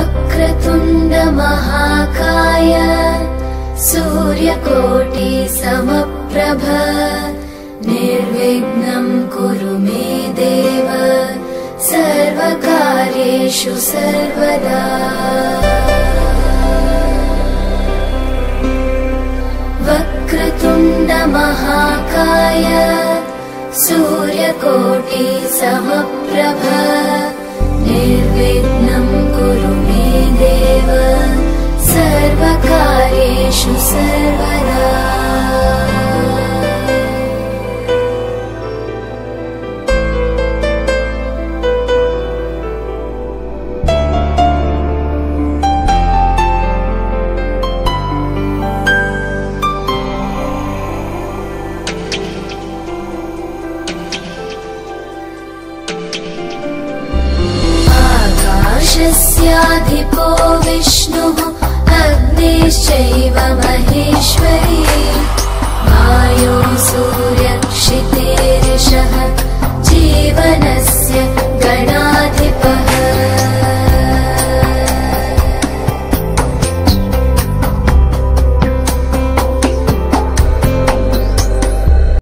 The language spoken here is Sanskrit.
वक्रतुण्डमहाकाय सूर्यकोटि समप्रभ। निर्विघ्नम् कुरु मे देव सर्वकार्येषु सर्वदा। वक्रतुण्डमहाकाय सूर्यकोटि समप्रभ। निर्विघ्नम् विष्णुः अग्निश्चैव महेश्वरी